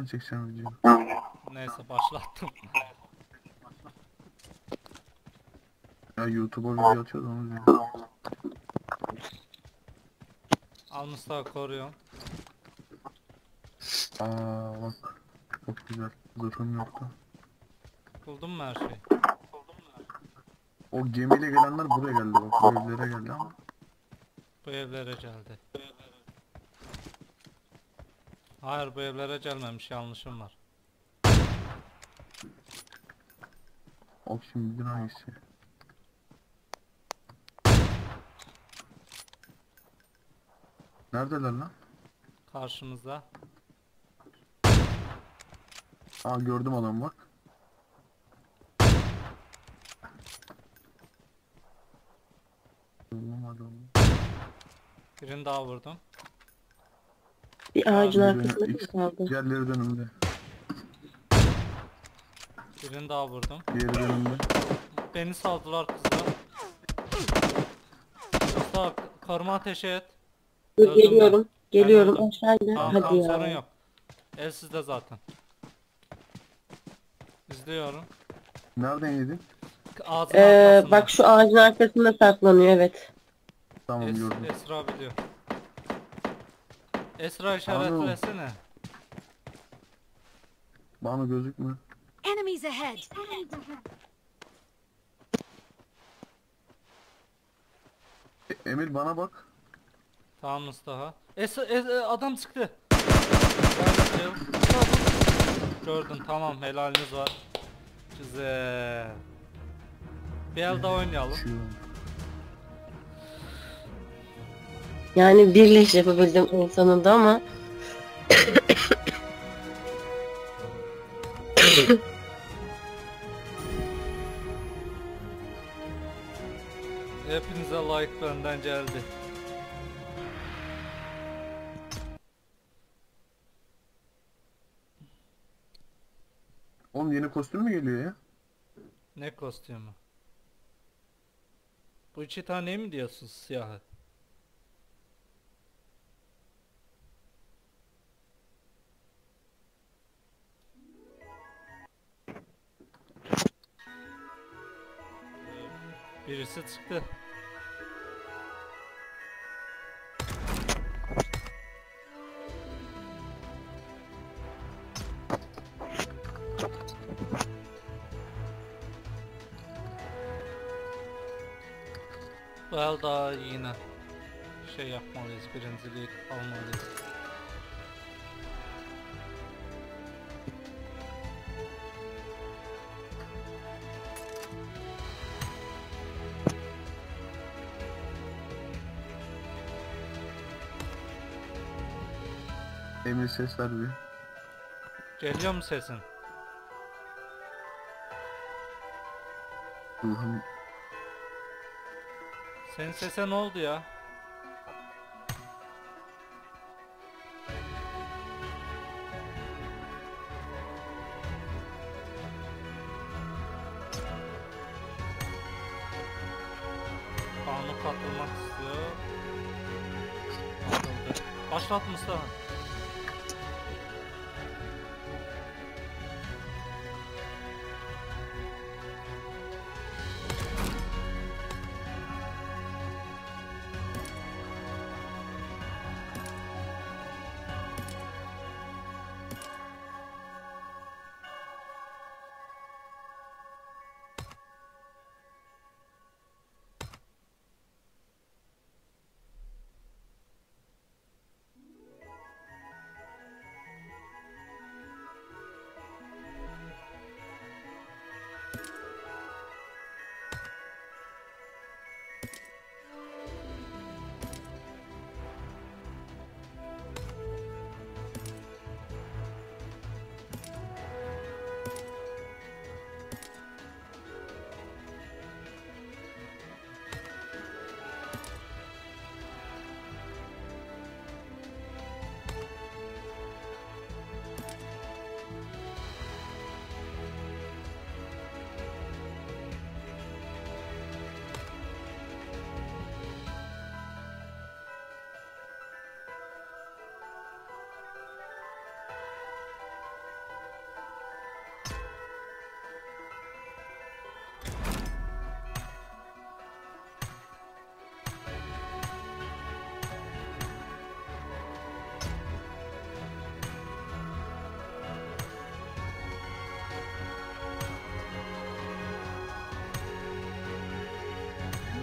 zaman çekeceğim videoyu? Neyse başlattım. Ya YouTube'a video atıyoruz onu diyorum. Al Mustafa koruyorum. Aa bak. Çok güzel. Zırhım yoktu. Buldun mu her şeyi? O gemiyle gelenler buraya geldi bak. Bu evlere geldi ama. Bu evlere geldi. Hayır bu evlere gelmemiş yanlışım var. O şimdi hangisi? Neredeler lan? Karşımızda. Aa gördüm adamı bak. Adamı. Birini daha vurdum. Bir ağacın arkasında mı X- kaldı? Diğerleri de önümde. Birini daha vurdum. Diğeri de önümde. Beni saldılar kızlar. Mustafa koruma ateşi et. Dur Öldüm ben. geliyorum. Geliyorum öldüm. aşağı in. Tamam Hadi tamam sorun ya. yok. El sizde zaten. İzliyorum. Nereden yedin? Ağzının Ee, arkasında. bak şu ağacın arkasında saklanıyor evet. Tamam Es- gördüm. Esra biliyor. Esra işaretlesene. Bana gözükmüyor. Enemies ahead! E, Emir bana bak. Tamam Mustafa. Es, es- e, adam çıktı. Gördün tamam helaliniz var. Güzel. Bir el daha oynayalım. Şu. Yani birleş yapabildim en sonunda ama Hepinize like benden geldi. Oğlum yeni kostüm mü geliyor ya? Ne kostümü? Bu iki tane mi diyorsun siyahı? Birisi çıktı. El daha yine şey yapmalıyız, birinciliği almalıyız. Emir ses ver bir. Geliyor mu sesin? Ruhum Senin sese ne oldu ya? Banu katılmak istiyor. Başlat Mustafa.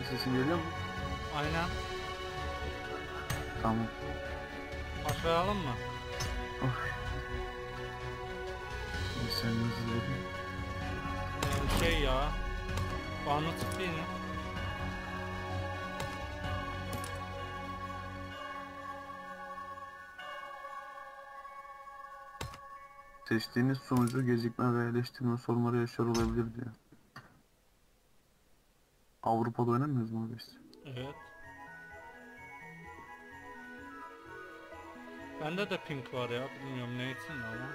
Sesi geliyor mu? Aynen. Tamam. Başlayalım mı? Oh. Sen nasıl dedin? Ee, şey ya. Banu tık değil mi? Seçtiğiniz sunucu gecikme ve eleştirme sorunları yaşar olabilir diyor. Avrupa'da oynamıyoruz mu biz? Evet. Bende de pink var ya. Bilmiyorum ne için ama.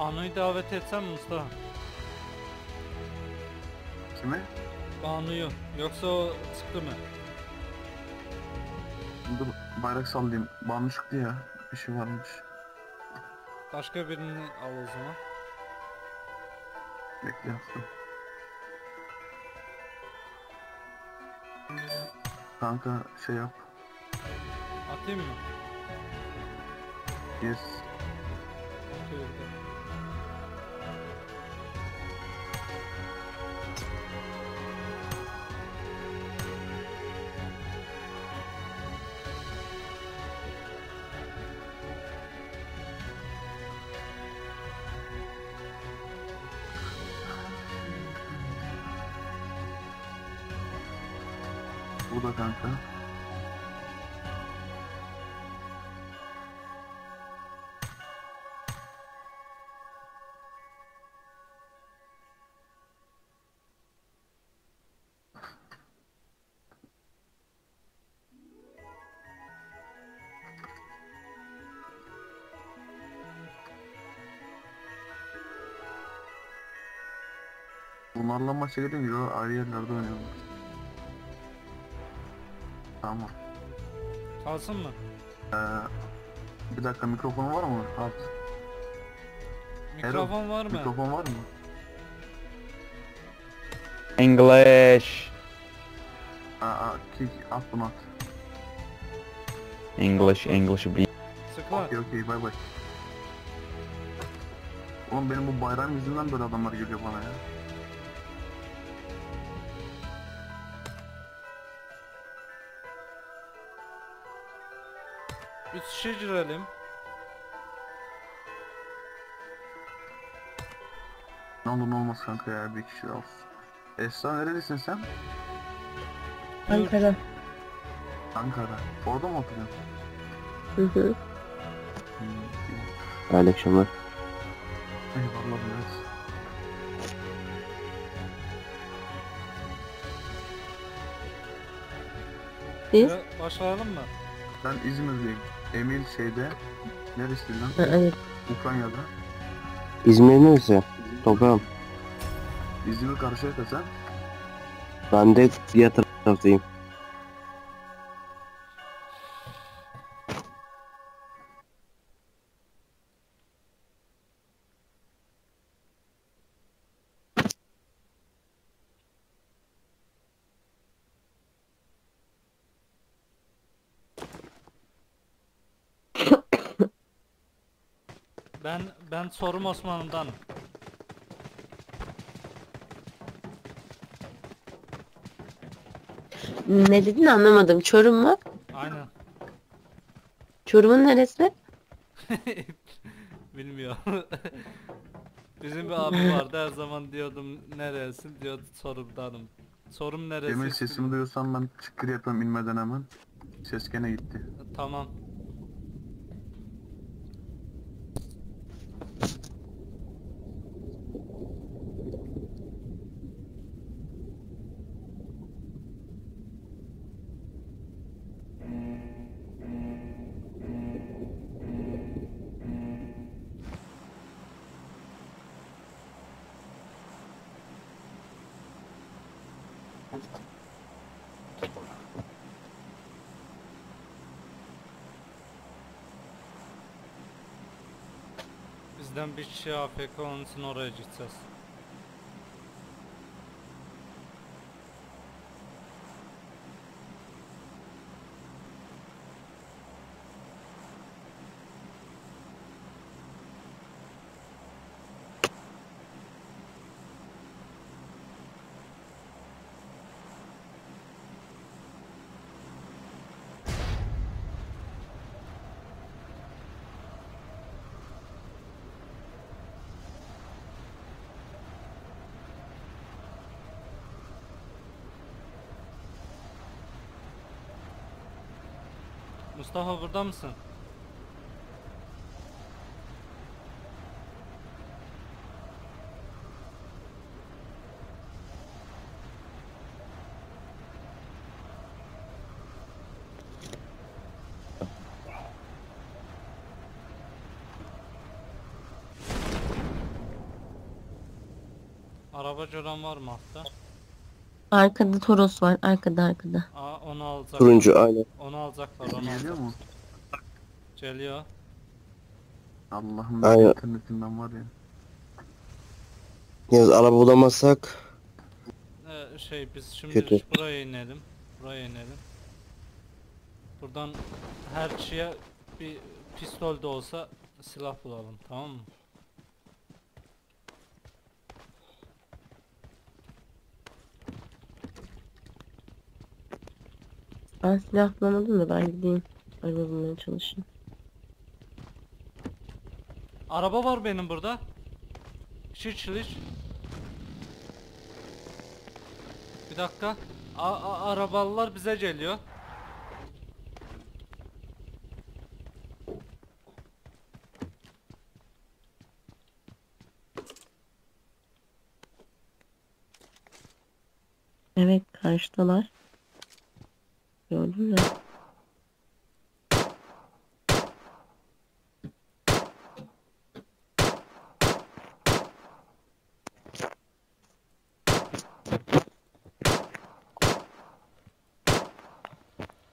Banu'yu davet etsem mi Mustafa? Kime? Banu'yu. Yoksa o çıktı mı? Dur bayrak sallayayım. Banu çıktı ya. Bir şey varmış. Başka birini al o zaman. Bekle yaptım. Kanka şey yap. Atayım mı? Yes. Atıyorum. Da kanka. Bunlarla maça o ayrı yerlerde oynuyorlar. Tamam. Kalsın mı? Ee, bir dakika mikrofonu var mı? Alt. Mikrofon var mı? Mikrofon var mı? English. Aa, kick at bunu at. English, English bir Sıkla. Okey okey bay bay. Oğlum benim bu bayram yüzünden böyle adamlar geliyor bana ya. Üç şişe girelim. Ne olur ne olmaz kanka ya bir kişi olsun. Esra nerelisin sen? Ankara. Ankara. Orada mı oturuyorsun? Hı hı. Hmm. Hayırlı akşamlar. Eyvallah biraz. Biz? Ya, Başlayalım mı? Ben İzmirliyim. Emil şeyde. Neresi lan? Ha, evet. Ukrayna'da. İzmir neresi? Toprağım. İzmir Karşıyaka sen. Ben de diğer taraftayım. Ben ben sorum Osman'dan. Ne dedin anlamadım. Çorum mu? Aynen. Çorum'un neresi? Bilmiyorum. Bizim bir abi vardı her zaman diyordum neresin diyordu sorumdanım. Sorum neresi? Emil sesimi duyuyorsan ben çıkır yapıyorum inmeden hemen. Ses gene gitti. Tamam. Bizden bir kişi AFK onun oraya gideceğiz. Mustafa burada mısın? Araba gören var mı altta? Arkada Toros var. Arkada arkada. Alacak. Turuncu aynen. Onu alacaklar onu Geliyor alacak. mu? Geliyor. Allah'ım Aynen. internetinden var ya. Yalnız araba bulamazsak Ee, şey biz şimdi Kötü. buraya inelim. Buraya inelim. Buradan her şeye bir pistol de olsa silah bulalım tamam mı? Ben silah bulamadım da ben gideyim. Araba bulmaya çalışayım. Araba var benim burada. Şiş Bir dakika. A a- arabalılar bize geliyor. Evet karşıdalar. Mü?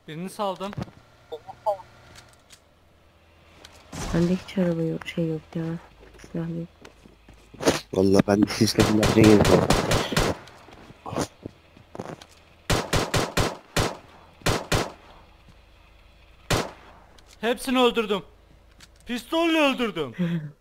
Birini saldım. Bende hiç araba yok. Şey yok ya. Silah yok. Vallahi ben de sistemlerce girdim. Hepsini öldürdüm. Pistolle öldürdüm.